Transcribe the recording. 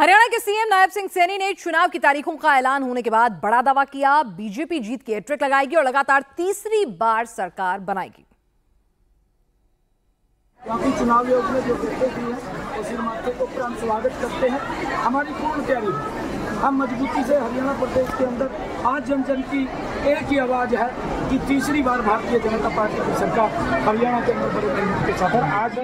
हरियाणा के सीएम नायब सिंह सैनी ने चुनाव की तारीखों का ऐलान होने के बाद बड़ा दावा किया। बीजेपी जीत की ट्रिक लगाएगी और लगातार तीसरी बार सरकार बनाएगी। चुनाव आयोग ने जो दिए को हम स्वागत करते हैं। हमारी पूर्ण तैयारी हम मजबूती से हरियाणा प्रदेश के अंदर आज जन जन की एक ही आवाज़ है कि तीसरी बार भारतीय जनता पार्टी की सरकार हरियाणा के अंदर के साथ आज